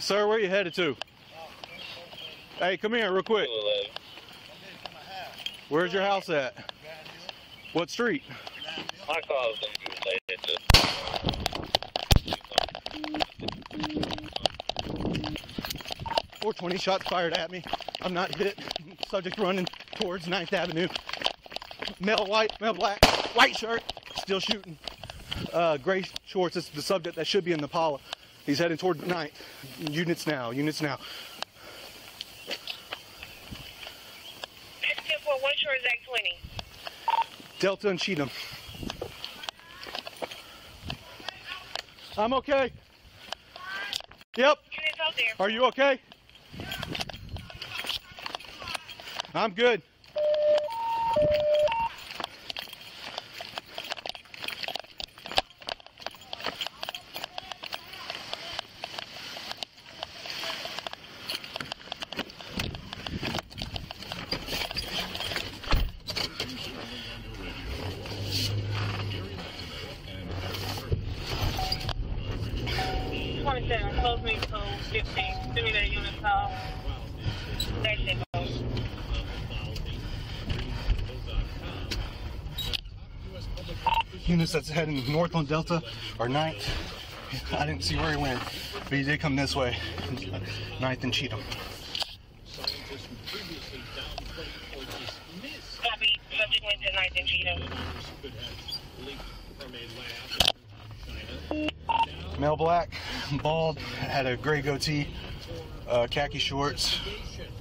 Hey, sir, where you headed to? Hey, come here real quick. Where's your house at? What street? My call is related to. Four twenty shots fired at me. I'm not hit. Subject running towards 9th Avenue. Male white, male black, white shirt, still shooting. Uh, gray shorts. This is the subject that should be in the Paula. He's heading toward 9th. Units now. Units now. Ten four one short exact twenty. Delta and Cheatham. I'm okay. Yep. Are you okay? I'm good. Close me to fifteen. Send me that unit call. That shit goes. Units that's heading north on Delta are 9th. I didn't see where he went, but he did come this way. 9th and Cheatham. Copy. Subject went to ninth and Cheatham. Male black, bald, had a gray goatee, uh, khaki shorts,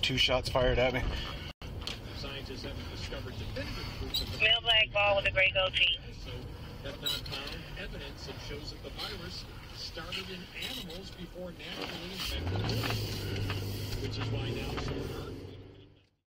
two shots fired at me. Scientists haven't discovered definitive proof of the Male black ball with a gray goatee. have not found evidence that shows that the virus started in animals before naturally infected humans. Which is why now